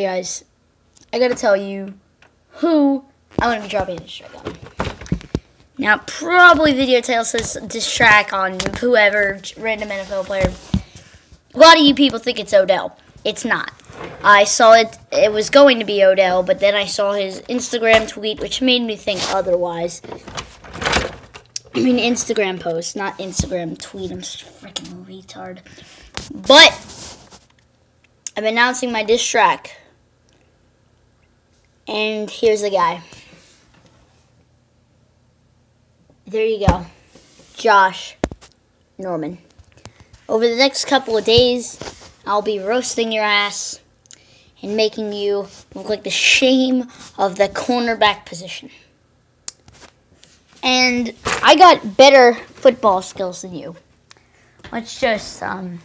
Hey guys, I gotta tell you who I'm gonna be dropping this track on. Now, probably video title says this track on whoever, random NFL player. A lot of you people think it's Odell. It's not. I saw it, it was going to be Odell, but then I saw his Instagram tweet, which made me think otherwise. I mean, Instagram post, not Instagram tweet. I'm such a freaking retard. But, I'm announcing my diss track. And here's the guy. There you go. Josh Norman. Over the next couple of days, I'll be roasting your ass and making you look like the shame of the cornerback position. And I got better football skills than you. Let's just um,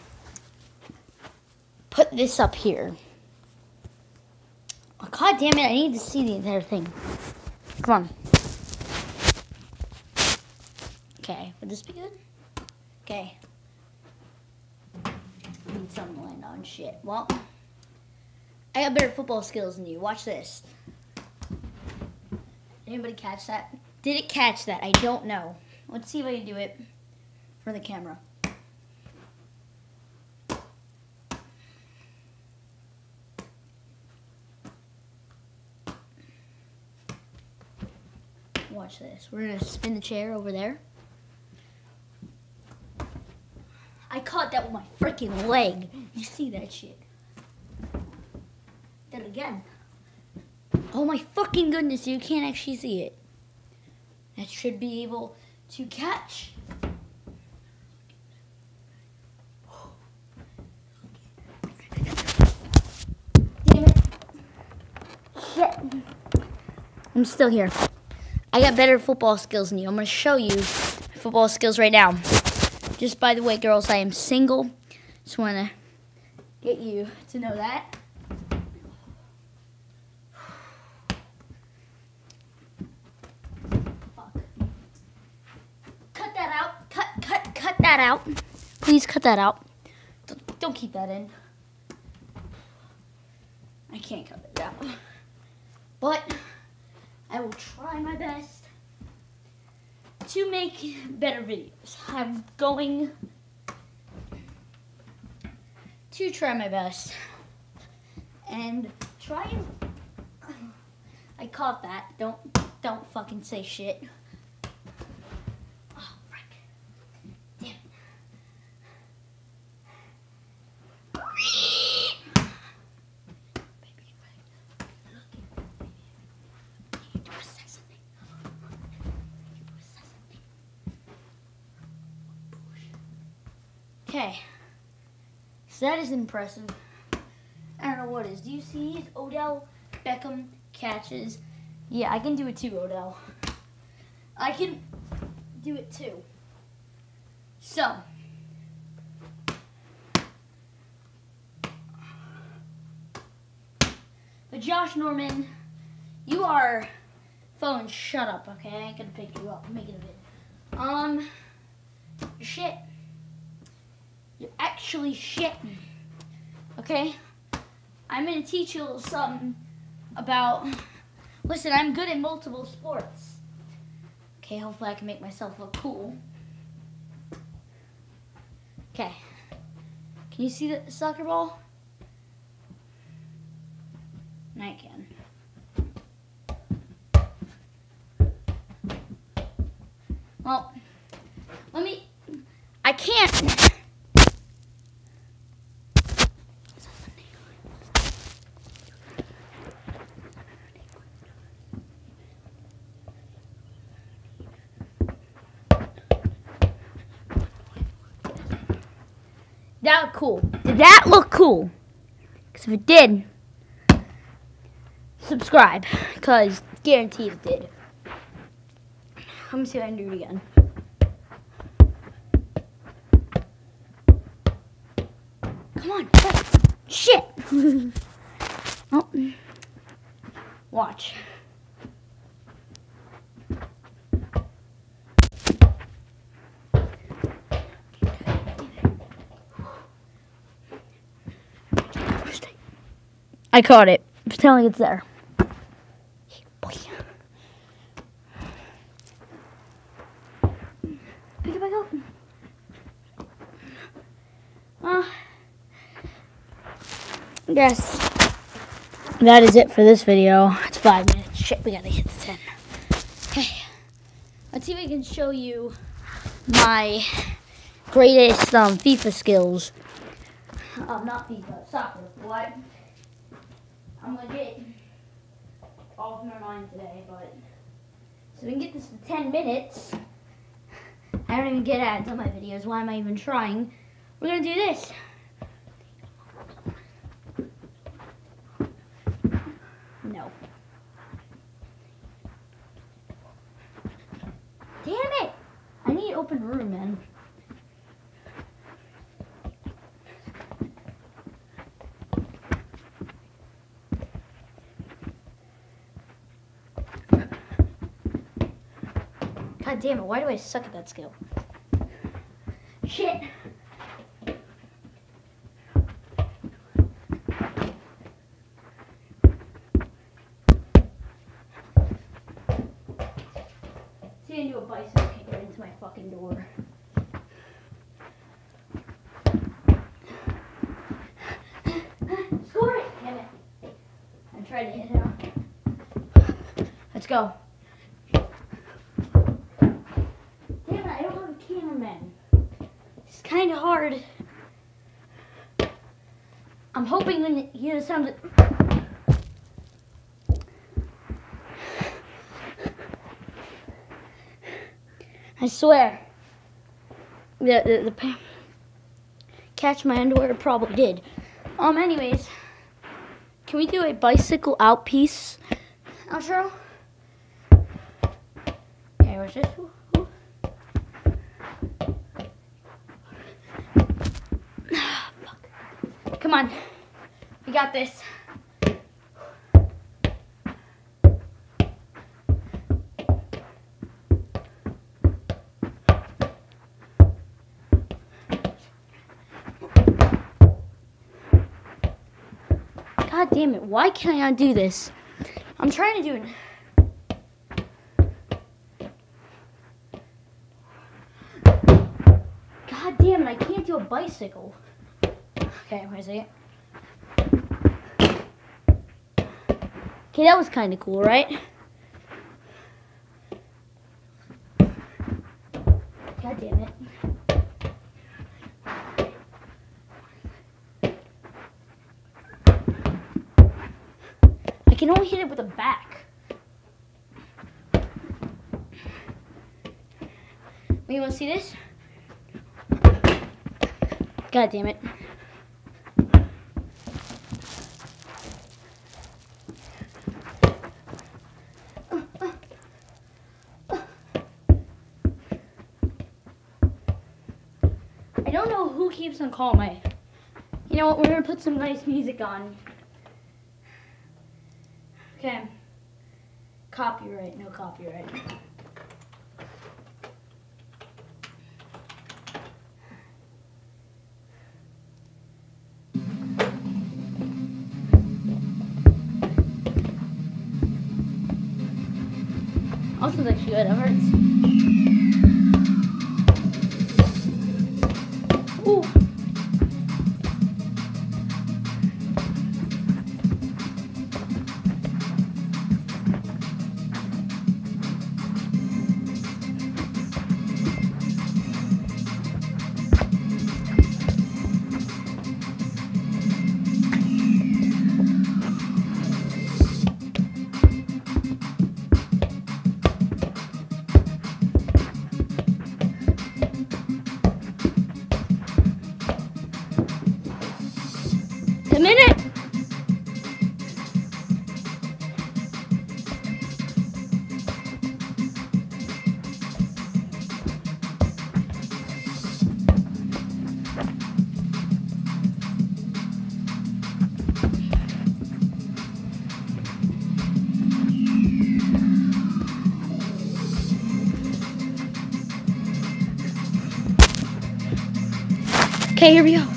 put this up here. Oh, God damn it, I need to see the entire thing. Come on. Okay, would this be good? Okay. Need something to land on. Shit. Well, I got better football skills than you. Watch this. Anybody catch that? Did it catch that? I don't know. Let's see if I can do it for the camera. Watch this. We're going to spin the chair over there. I caught that with my freaking leg. You see that shit. Then again. Oh my fucking goodness, you can't actually see it. That should be able to catch. Damn it. Shit. I'm still here. I got better football skills than you. I'm going to show you football skills right now. Just by the way, girls, I am single. Just want to get you to know that. Cut that out. Cut, cut, cut that out. Please cut that out. Don't, don't keep that in. I can't cut it out. But I will try my best to make better videos. I'm going to try my best and try and I caught that. Don't don't fucking say shit. Oh, frick. Damn it. Baby, wait. Look. You do say something. You do say something. Okay. So that is impressive. I don't know what is. Do you see these Odell Beckham catches? Yeah, I can do it too, Odell. I can do it too. So. But Josh Norman, you are phone shut up, okay? I ain't gonna pick you up, make it a bit. Um shit. You're actually shitting. Okay? I'm gonna teach you something about. Listen, I'm good at multiple sports. Okay, hopefully I can make myself look cool. Okay. Can you see the soccer ball? I can. Well, let me. I can't. That look cool. Did that look cool? Because if it did, subscribe. Because guaranteed it did. Let me see if I can do it again. Come on. Shit. oh. Watch. I caught it. I'm telling it's there. Pick it back up. Uh, yes. That is it for this video. It's five minutes. Shit, we gotta hit the ten. Okay. Let's see if I can show you my greatest um, FIFA skills. Um, not FIFA, soccer. What? I'm legit off my mind today, but so we can get this to 10 minutes. I don't even get ads on my videos. Why am I even trying? We're gonna do this. No. Damn it! I need open room, man. God damn it, why do I suck at that skill? Shit. See, I do a bicycle kick right into my fucking door. Score it! Damn it. I tried to hit it out. Let's go. Damn it, I don't have cameraman. It's kind of hard. I'm hoping when you the sound. I swear. The, the, the catch my underwear probably did. Um, anyways, can we do a bicycle out piece outro? Okay, where's this? Ooh, ooh. Fuck. Come on. We got this. God damn it. Why can't I do this? I'm trying to do it. God damn it, I can't do a bicycle. Okay, where's it? Okay, that was kind of cool, right? God damn it. I can only hit it with a back. You want to see this? God damn it. Keeps on calling my. You know what? We're gonna put some nice music on. Okay. Copyright, no copyright. Also, that's good. It hurts. Ooh. A minute. Okay, here we go.